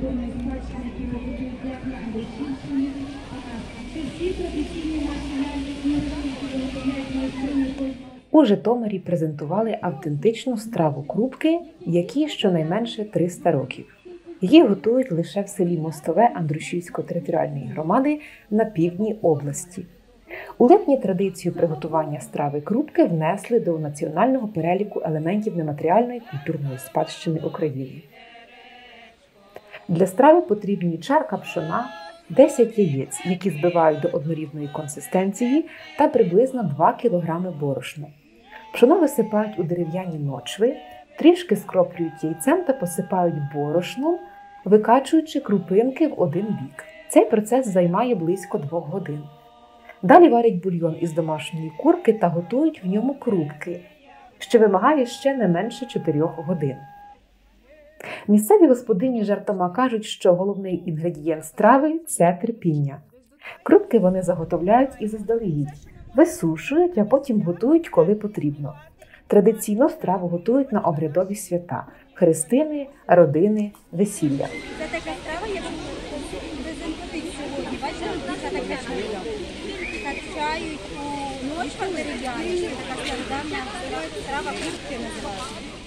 які які У Житомирі презентували автентичну страву крупки, якій щонайменше 300 років. Її готують лише в селі Мостове Андрушівської територіальної громади на півдні області. У липні традицію приготування страви крупки внесли до національного переліку елементів нематеріальної культурної спадщини України. Для страви потрібні чарка пшона, 10 яєць, які збивають до однорідної консистенції, та приблизно 2 кг борошна. Пшоно висипають у дерев'яні ночви, трішки скроплюють яйцем та посипають борошном, викачуючи крупинки в один бік. Цей процес займає близько 2 годин. Далі варять бульйон із домашньої курки та готують в ньому крупки, що вимагає ще не менше 4 годин. Місцеві господині жартома кажуть, що головний інгредієнт страви це терпіння. Крупки вони заготовляють і заздалегідь, висушують, а потім готують, коли потрібно. Традиційно страву готують на обрядові свята хрестини, родини, весілля. Це така страва, яку презентують сьогодні. Бачите, дівчата качають. Качають у ночках дерев'яних. Така стародавня страва куртки називається.